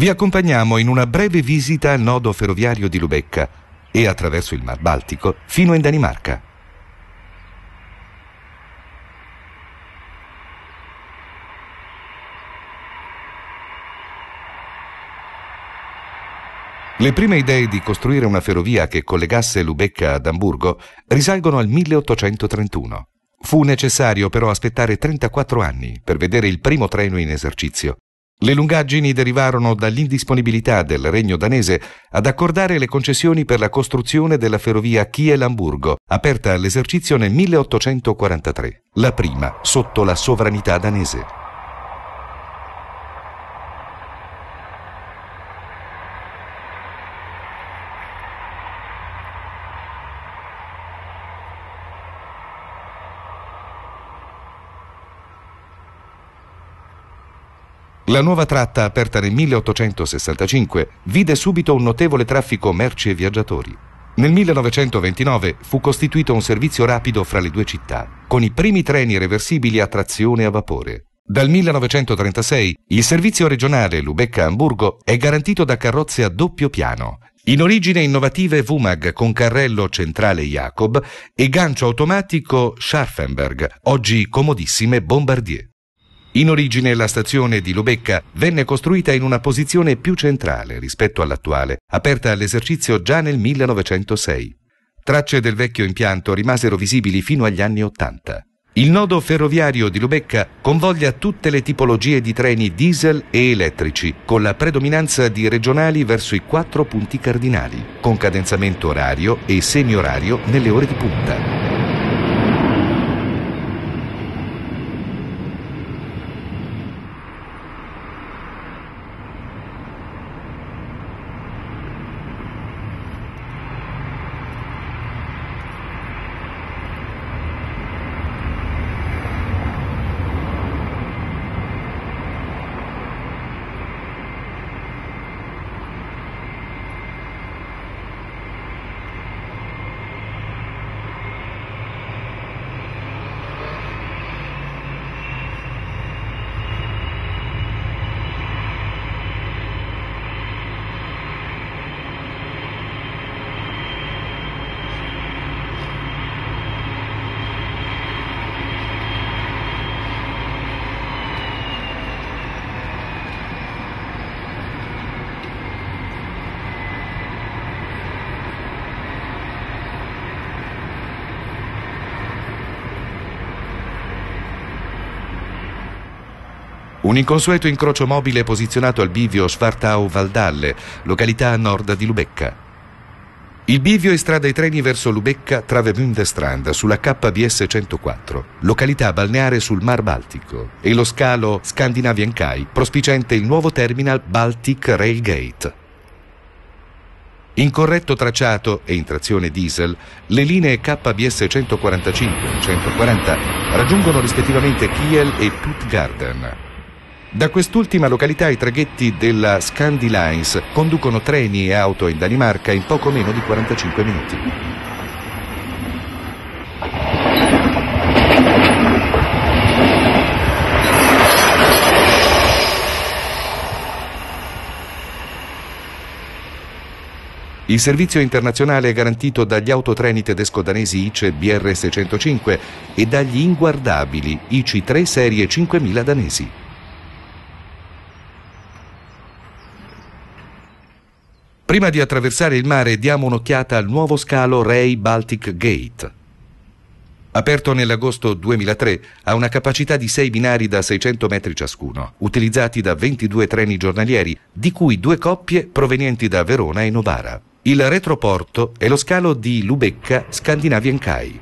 Vi accompagniamo in una breve visita al nodo ferroviario di Lubecca e attraverso il Mar Baltico fino in Danimarca. Le prime idee di costruire una ferrovia che collegasse Lubecca ad Amburgo risalgono al 1831. Fu necessario però aspettare 34 anni per vedere il primo treno in esercizio. Le lungaggini derivarono dall'indisponibilità del regno danese ad accordare le concessioni per la costruzione della ferrovia Kiel-Amburgo, aperta all'esercizio nel 1843, la prima sotto la sovranità danese. La nuova tratta, aperta nel 1865, vide subito un notevole traffico merci e viaggiatori. Nel 1929 fu costituito un servizio rapido fra le due città, con i primi treni reversibili a trazione a vapore. Dal 1936 il servizio regionale Lubecca-Amburgo è garantito da carrozze a doppio piano, in origine innovative VUMAG con carrello centrale Jacob e gancio automatico Scharfenberg, oggi comodissime Bombardier. In origine la stazione di Lubecca venne costruita in una posizione più centrale rispetto all'attuale, aperta all'esercizio già nel 1906. Tracce del vecchio impianto rimasero visibili fino agli anni Ottanta. Il nodo ferroviario di Lubecca convoglia tutte le tipologie di treni diesel e elettrici, con la predominanza di regionali verso i quattro punti cardinali, con cadenzamento orario e semi-orario nelle ore di punta. Un inconsueto incrocio mobile posizionato al bivio Schwartau-Valdalle, località a nord di Lubecca. Il bivio estrada i treni verso Lubecca Travemünde-Strand sulla KBS 104, località balneare sul Mar Baltico, e lo scalo Scandinavian Kai, prospicente il nuovo terminal Baltic Rail Gate. In corretto tracciato e in trazione diesel, le linee KBS 145 e 140 raggiungono rispettivamente Kiel e Puttgarden. Da quest'ultima località i traghetti della Scandilines conducono treni e auto in Danimarca in poco meno di 45 minuti. Il servizio internazionale è garantito dagli autotreni tedesco-danesi ICE BR605 e dagli inguardabili IC3 serie 5000 danesi. Prima di attraversare il mare diamo un'occhiata al nuovo scalo Ray Baltic Gate. Aperto nell'agosto 2003, ha una capacità di 6 binari da 600 metri ciascuno, utilizzati da 22 treni giornalieri, di cui due coppie provenienti da Verona e Novara. Il retroporto è lo scalo di Lubecca Scandinavian Kai.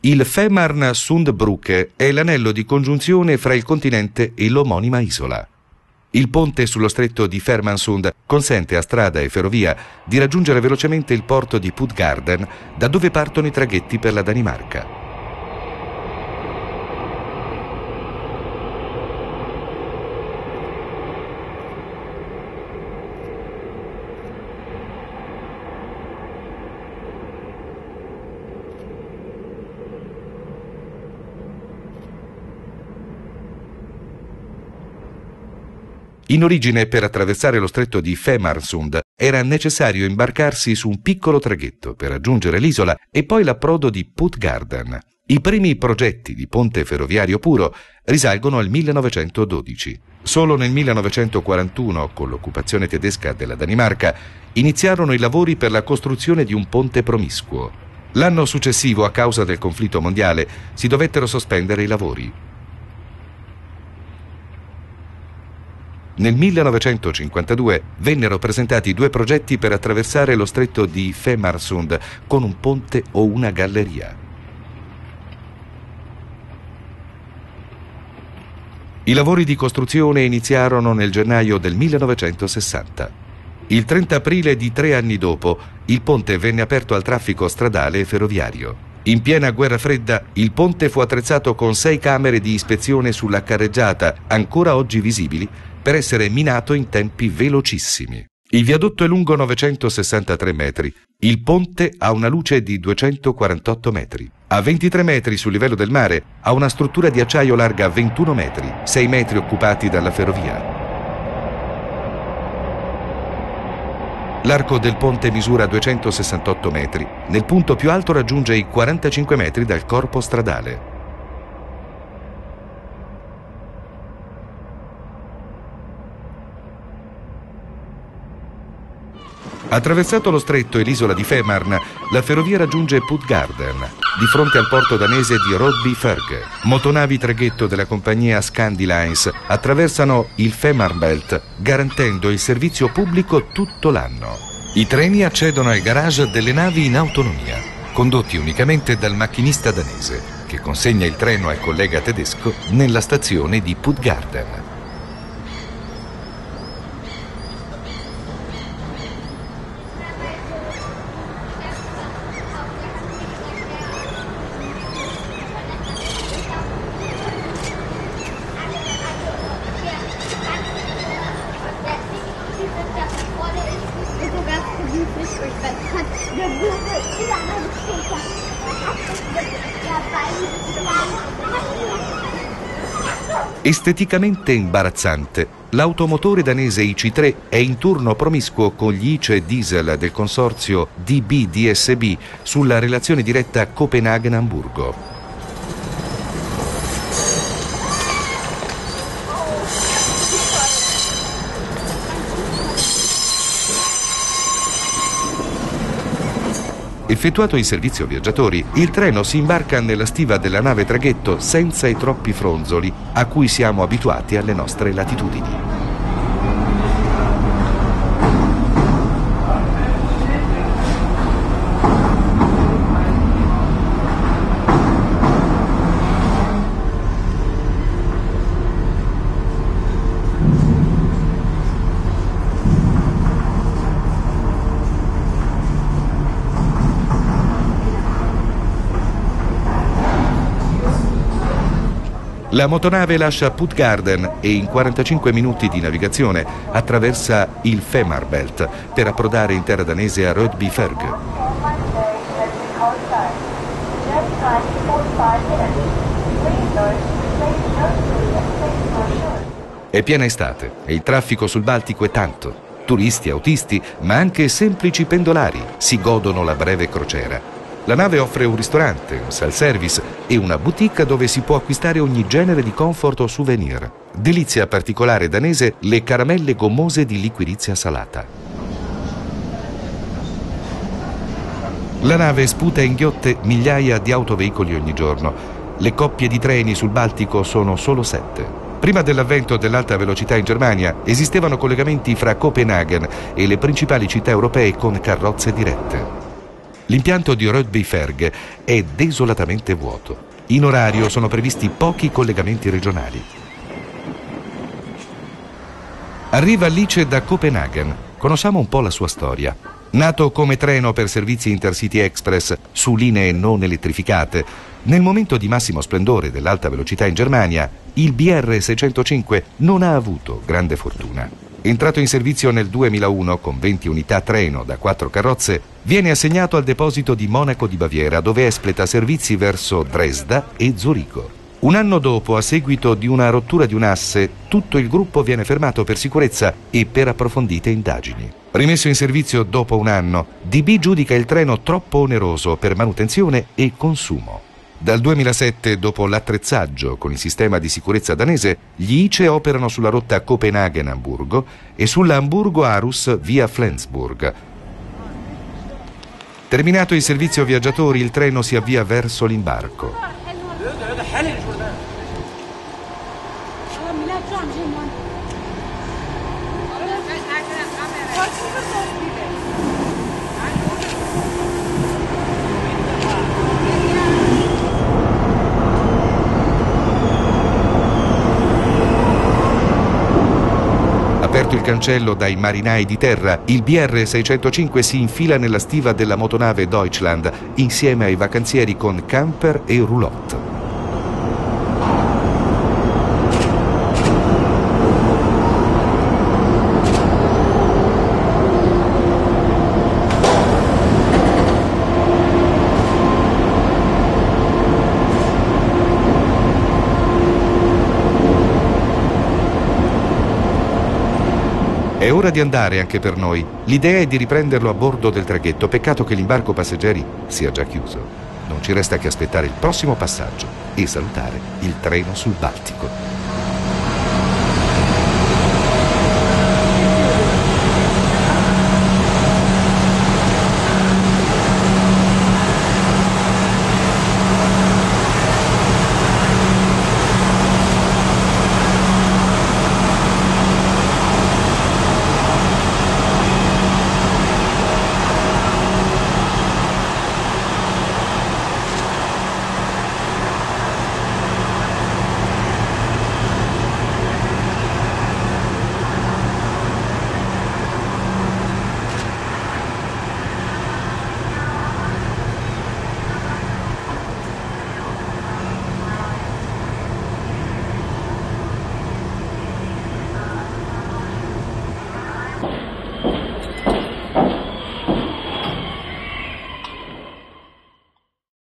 Il Femarn Sundbrücke è l'anello di congiunzione fra il continente e l'omonima isola. Il ponte sullo stretto di Fermansund consente a strada e ferrovia di raggiungere velocemente il porto di Puttgarden, da dove partono i traghetti per la Danimarca. In origine, per attraversare lo stretto di Femarsund, era necessario imbarcarsi su un piccolo traghetto per raggiungere l'isola e poi l'approdo di Puttgarden. I primi progetti di ponte ferroviario puro risalgono al 1912. Solo nel 1941, con l'occupazione tedesca della Danimarca, iniziarono i lavori per la costruzione di un ponte promiscuo. L'anno successivo, a causa del conflitto mondiale, si dovettero sospendere i lavori. Nel 1952 vennero presentati due progetti per attraversare lo stretto di Femarsund con un ponte o una galleria. I lavori di costruzione iniziarono nel gennaio del 1960. Il 30 aprile di tre anni dopo, il ponte venne aperto al traffico stradale e ferroviario. In piena guerra fredda, il ponte fu attrezzato con sei camere di ispezione sulla carreggiata, ancora oggi visibili, per essere minato in tempi velocissimi. Il viadotto è lungo 963 metri. Il ponte ha una luce di 248 metri. A 23 metri sul livello del mare ha una struttura di acciaio larga 21 metri, 6 metri occupati dalla ferrovia. L'arco del ponte misura 268 metri. Nel punto più alto raggiunge i 45 metri dal corpo stradale. Attraversato lo stretto e l'isola di Femarn, la ferrovia raggiunge Puttgarden, di fronte al porto danese di Rodby Ferg. Motonavi traghetto della compagnia Scandilines attraversano il Femarnbelt, garantendo il servizio pubblico tutto l'anno. I treni accedono ai garage delle navi in autonomia, condotti unicamente dal macchinista danese, che consegna il treno al collega tedesco nella stazione di Puttgarden. Esteticamente imbarazzante, l'automotore danese IC3 è in turno promiscuo con gli ICE diesel del consorzio DB-DSB sulla relazione diretta Copenaghen-Hamburgo. Effettuato il servizio viaggiatori, il treno si imbarca nella stiva della nave traghetto senza i troppi fronzoli a cui siamo abituati alle nostre latitudini. La motonave lascia Puttgarden e in 45 minuti di navigazione attraversa il Femarbelt per approdare in terra danese a Rødby Ferg. È piena estate e il traffico sul Baltico è tanto. Turisti, autisti, ma anche semplici pendolari si godono la breve crociera. La nave offre un ristorante, un self-service e una boutique dove si può acquistare ogni genere di comfort o souvenir. Delizia particolare danese le caramelle gommose di liquirizia salata. La nave sputa e inghiotte migliaia di autoveicoli ogni giorno. Le coppie di treni sul Baltico sono solo sette. Prima dell'avvento dell'alta velocità in Germania esistevano collegamenti fra Copenaghen e le principali città europee con carrozze dirette. L'impianto di Rugby Ferg è desolatamente vuoto. In orario sono previsti pochi collegamenti regionali. Arriva Alice da Copenaghen. Conosciamo un po' la sua storia. Nato come treno per servizi Intercity Express su linee non elettrificate, nel momento di massimo splendore dell'alta velocità in Germania, il BR 605 non ha avuto grande fortuna. Entrato in servizio nel 2001 con 20 unità treno da 4 carrozze, viene assegnato al deposito di Monaco di Baviera dove espleta servizi verso Dresda e Zurigo. Un anno dopo, a seguito di una rottura di un asse, tutto il gruppo viene fermato per sicurezza e per approfondite indagini. Rimesso in servizio dopo un anno, DB giudica il treno troppo oneroso per manutenzione e consumo. Dal 2007, dopo l'attrezzaggio con il sistema di sicurezza danese, gli ICE operano sulla rotta Copenaghen-Amburgo e sulla Amburgo-Arus via Flensburg. Terminato il servizio viaggiatori, il treno si avvia verso l'imbarco. Aperto il cancello dai marinai di terra, il BR-605 si infila nella stiva della motonave Deutschland insieme ai vacanzieri con camper e roulotte. È ora di andare anche per noi. L'idea è di riprenderlo a bordo del traghetto. Peccato che l'imbarco passeggeri sia già chiuso. Non ci resta che aspettare il prossimo passaggio e salutare il treno sul Baltico.